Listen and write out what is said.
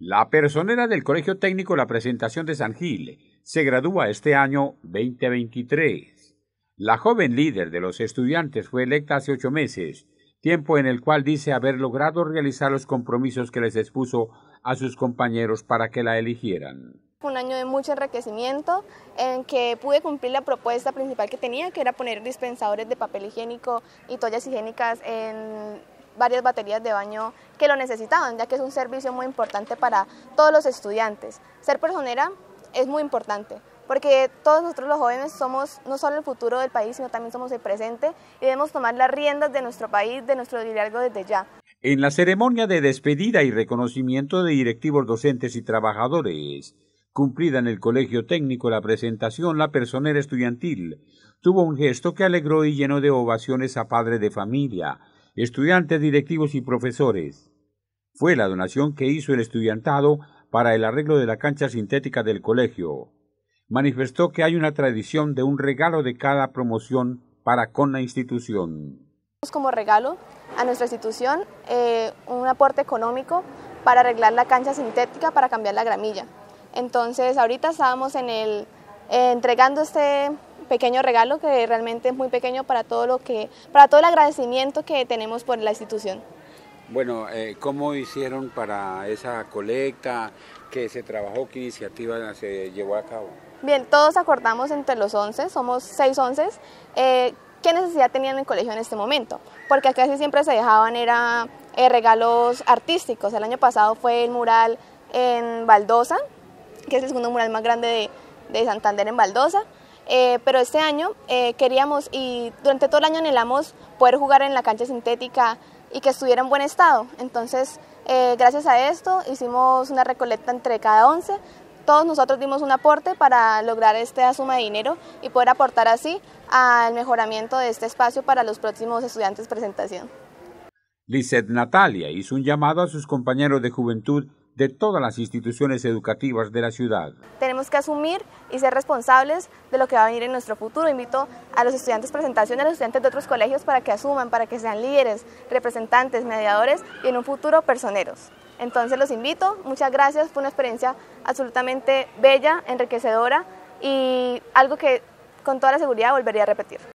La personera del Colegio Técnico La Presentación de San Gil se gradúa este año 2023. La joven líder de los estudiantes fue electa hace ocho meses, tiempo en el cual dice haber logrado realizar los compromisos que les expuso a sus compañeros para que la eligieran. Un año de mucho enriquecimiento en que pude cumplir la propuesta principal que tenía, que era poner dispensadores de papel higiénico y toallas higiénicas en varias baterías de baño que lo necesitaban, ya que es un servicio muy importante para todos los estudiantes. Ser personera es muy importante, porque todos nosotros los jóvenes somos no solo el futuro del país, sino también somos el presente y debemos tomar las riendas de nuestro país, de nuestro liderazgo desde ya. En la ceremonia de despedida y reconocimiento de directivos docentes y trabajadores, cumplida en el Colegio Técnico la presentación La Personera Estudiantil, tuvo un gesto que alegró y llenó de ovaciones a padres de familia, estudiantes, directivos y profesores. Fue la donación que hizo el estudiantado para el arreglo de la cancha sintética del colegio. Manifestó que hay una tradición de un regalo de cada promoción para con la institución. Como regalo a nuestra institución eh, un aporte económico para arreglar la cancha sintética para cambiar la gramilla. Entonces ahorita estábamos en el, eh, entregando este pequeño regalo que realmente es muy pequeño para todo lo que, para todo el agradecimiento que tenemos por la institución. Bueno, eh, ¿cómo hicieron para esa colecta? ¿Qué se trabajó? ¿Qué iniciativa se llevó a cabo? Bien, todos acordamos entre los 11, somos seis once, eh, qué necesidad tenían el colegio en este momento, porque casi siempre se dejaban era eh, regalos artísticos. El año pasado fue el mural en Baldosa, que es el segundo mural más grande de, de Santander en Baldosa. Eh, pero este año eh, queríamos y durante todo el año anhelamos poder jugar en la cancha sintética y que estuviera en buen estado. Entonces, eh, gracias a esto hicimos una recolecta entre cada once. Todos nosotros dimos un aporte para lograr esta suma de dinero y poder aportar así al mejoramiento de este espacio para los próximos estudiantes presentación. Lizeth Natalia hizo un llamado a sus compañeros de juventud de todas las instituciones educativas de la ciudad. Tenemos que asumir y ser responsables de lo que va a venir en nuestro futuro. Invito a los estudiantes presentación, a los estudiantes de otros colegios para que asuman, para que sean líderes, representantes, mediadores y en un futuro personeros. Entonces los invito, muchas gracias, fue una experiencia absolutamente bella, enriquecedora y algo que con toda la seguridad volvería a repetir.